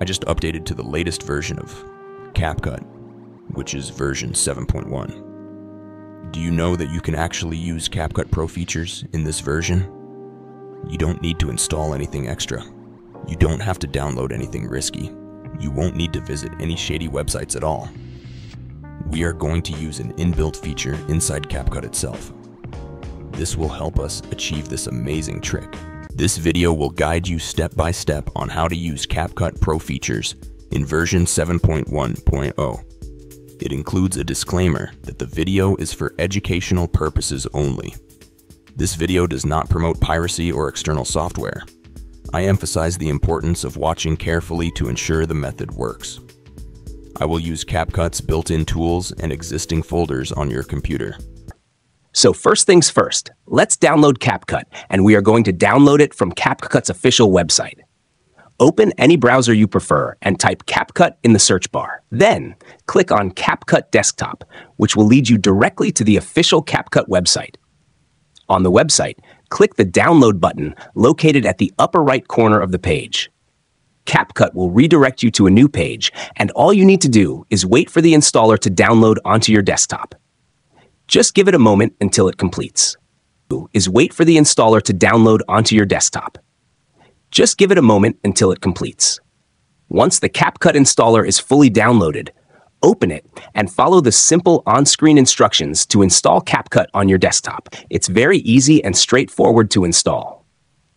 I just updated to the latest version of CapCut, which is version 7.1. Do you know that you can actually use CapCut Pro features in this version? You don't need to install anything extra. You don't have to download anything risky. You won't need to visit any shady websites at all. We are going to use an inbuilt feature inside CapCut itself. This will help us achieve this amazing trick. This video will guide you step by step on how to use CapCut Pro features in version 7.1.0. It includes a disclaimer that the video is for educational purposes only. This video does not promote piracy or external software. I emphasize the importance of watching carefully to ensure the method works. I will use CapCut's built-in tools and existing folders on your computer. So first things first, let's download CapCut, and we are going to download it from CapCut's official website. Open any browser you prefer and type CapCut in the search bar. Then, click on CapCut Desktop, which will lead you directly to the official CapCut website. On the website, click the Download button located at the upper right corner of the page. CapCut will redirect you to a new page, and all you need to do is wait for the installer to download onto your desktop. Just give it a moment until it completes. Is wait for the installer to download onto your desktop. Just give it a moment until it completes. Once the CapCut installer is fully downloaded, open it and follow the simple on-screen instructions to install CapCut on your desktop. It's very easy and straightforward to install.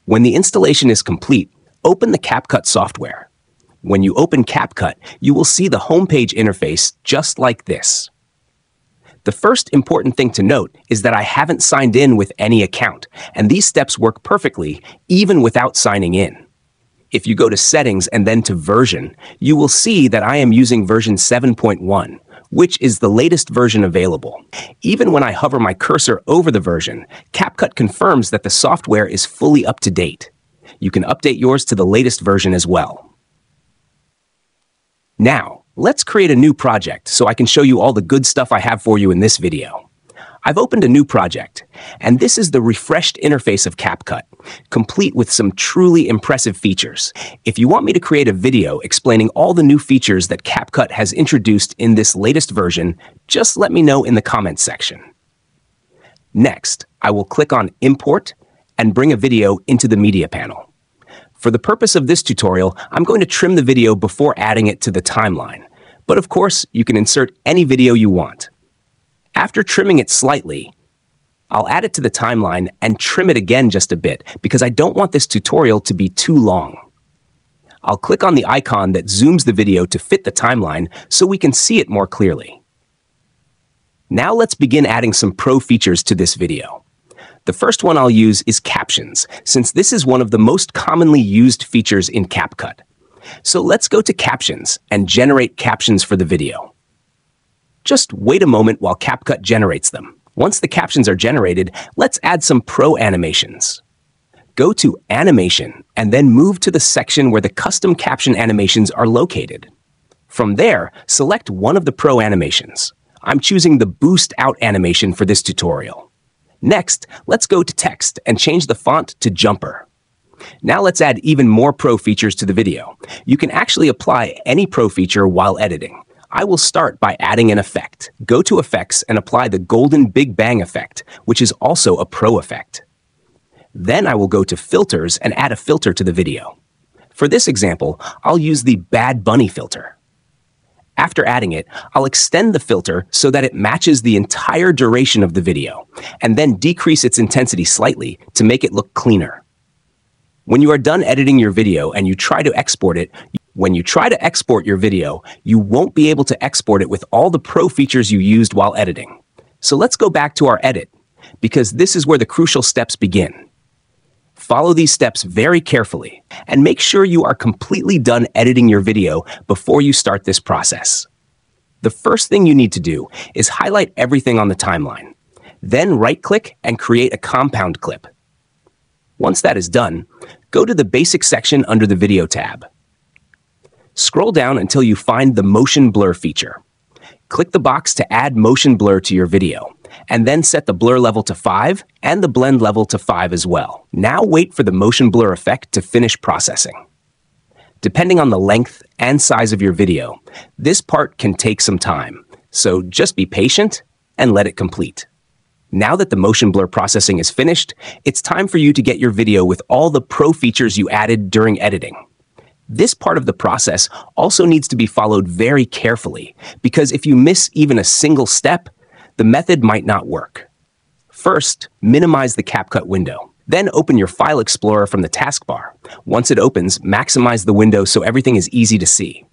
When the installation is complete, open the CapCut software. When you open CapCut, you will see the homepage interface just like this. The first important thing to note is that I haven't signed in with any account, and these steps work perfectly even without signing in. If you go to Settings and then to Version, you will see that I am using version 7.1, which is the latest version available. Even when I hover my cursor over the version, CapCut confirms that the software is fully up to date. You can update yours to the latest version as well. Now, Let's create a new project so I can show you all the good stuff I have for you in this video. I've opened a new project, and this is the refreshed interface of CapCut, complete with some truly impressive features. If you want me to create a video explaining all the new features that CapCut has introduced in this latest version, just let me know in the comments section. Next, I will click on Import and bring a video into the Media panel. For the purpose of this tutorial, I'm going to trim the video before adding it to the timeline. But of course, you can insert any video you want. After trimming it slightly, I'll add it to the timeline and trim it again just a bit because I don't want this tutorial to be too long. I'll click on the icon that zooms the video to fit the timeline so we can see it more clearly. Now let's begin adding some pro features to this video. The first one I'll use is captions, since this is one of the most commonly used features in CapCut. So let's go to Captions and generate captions for the video. Just wait a moment while CapCut generates them. Once the captions are generated, let's add some pro animations. Go to Animation and then move to the section where the custom caption animations are located. From there, select one of the pro animations. I'm choosing the Boost Out animation for this tutorial. Next, let's go to text and change the font to Jumper. Now let's add even more Pro features to the video. You can actually apply any Pro feature while editing. I will start by adding an effect. Go to Effects and apply the Golden Big Bang effect, which is also a Pro effect. Then I will go to Filters and add a filter to the video. For this example, I'll use the Bad Bunny filter. After adding it, I'll extend the filter so that it matches the entire duration of the video, and then decrease its intensity slightly to make it look cleaner. When you are done editing your video and you try to export it, when you try to export your video, you won't be able to export it with all the pro features you used while editing. So let's go back to our edit, because this is where the crucial steps begin. Follow these steps very carefully and make sure you are completely done editing your video before you start this process. The first thing you need to do is highlight everything on the timeline. Then right-click and create a compound clip. Once that is done, go to the Basic section under the Video tab. Scroll down until you find the Motion Blur feature. Click the box to add motion blur to your video and then set the blur level to 5 and the blend level to 5 as well. Now wait for the motion blur effect to finish processing. Depending on the length and size of your video, this part can take some time, so just be patient and let it complete. Now that the motion blur processing is finished, it's time for you to get your video with all the pro features you added during editing. This part of the process also needs to be followed very carefully, because if you miss even a single step, the method might not work. First, minimize the CapCut window. Then open your File Explorer from the taskbar. Once it opens, maximize the window so everything is easy to see.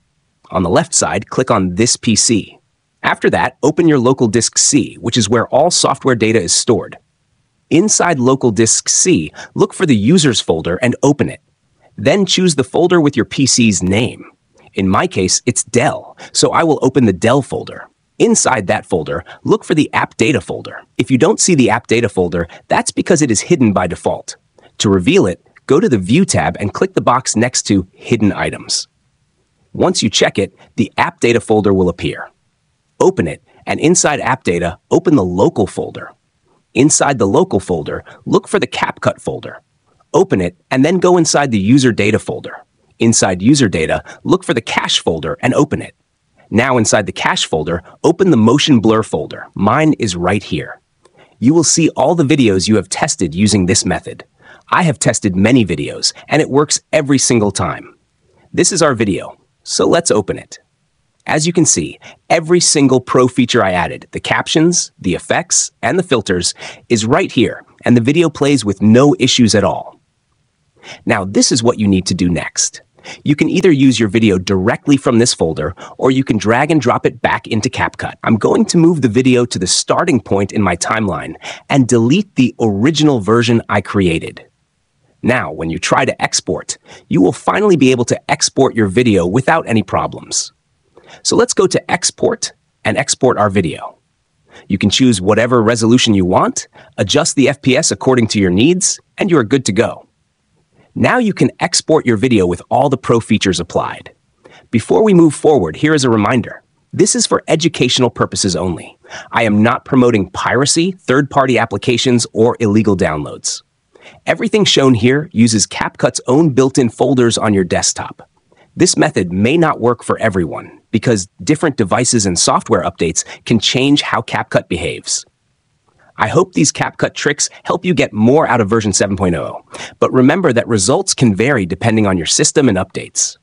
On the left side, click on This PC. After that, open your local disk C, which is where all software data is stored. Inside local disk C, look for the Users folder and open it. Then choose the folder with your PC's name. In my case, it's Dell, so I will open the Dell folder. Inside that folder, look for the App Data folder. If you don't see the App Data folder, that's because it is hidden by default. To reveal it, go to the View tab and click the box next to Hidden Items. Once you check it, the App Data folder will appear. Open it, and inside App Data, open the Local folder. Inside the Local folder, look for the CapCut folder open it, and then go inside the user data folder. Inside user data, look for the cache folder and open it. Now inside the cache folder, open the motion blur folder. Mine is right here. You will see all the videos you have tested using this method. I have tested many videos, and it works every single time. This is our video, so let's open it. As you can see, every single pro feature I added, the captions, the effects, and the filters, is right here, and the video plays with no issues at all. Now, this is what you need to do next. You can either use your video directly from this folder, or you can drag and drop it back into CapCut. I'm going to move the video to the starting point in my timeline and delete the original version I created. Now, when you try to export, you will finally be able to export your video without any problems. So let's go to Export and export our video. You can choose whatever resolution you want, adjust the FPS according to your needs, and you are good to go. Now you can export your video with all the pro features applied. Before we move forward, here is a reminder. This is for educational purposes only. I am not promoting piracy, third-party applications, or illegal downloads. Everything shown here uses CapCut's own built-in folders on your desktop. This method may not work for everyone because different devices and software updates can change how CapCut behaves. I hope these CapCut tricks help you get more out of version 7.0. But remember that results can vary depending on your system and updates.